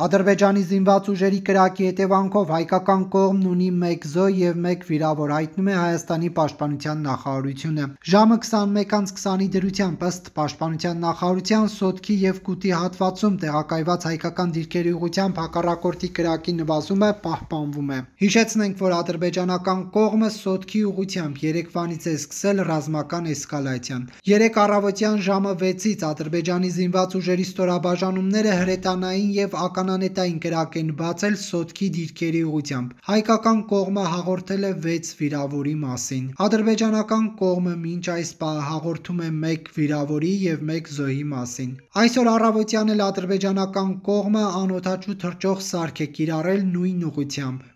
Ադրբեջանի զինված ուժերի կրակի հետևանքով հայկական կողմն ունի 1 զոհ եւ 1 վիրավոր, հայտնում է Հայաստանի պաշտպանության նախարարությունը։ Ժամը 21:20-ի դրությամբ ըստ պաշտպանության նախարարության Սոտքի եւ Կուտի հատվածում տեղակայված հայկական դիրքերի ուղղությամբ հակառակորդի կրակի նվազումը պահպանվում է։ Հիշեցնենք, որ ադրբեջանական կողմը Սոտքի ուղղությամբ երեկվանից է սկսել ռազմական էսկալացիան։ Երեկ առավոտյան ժամը 6-ից Ադրբեջանի զինված ուժերի ստորաբաժանումները հրետանային եւ ական ականանետային կրակ են բացել Սոտքի դիրքերի ուղղությամբ։ Հայկական կողմը հաղորդել է 6 վիրավորի մասին։ Ադրբեջանական կողմը մինչ այս պահը հաղորդում է 1 վիրավորի եւ 1 զոհի մասին։ Այսօր առավոտյան էլ ադրբեջանական կողմը անօդաչու թռչող սարք է կիրառել նույն ուղղությամբ։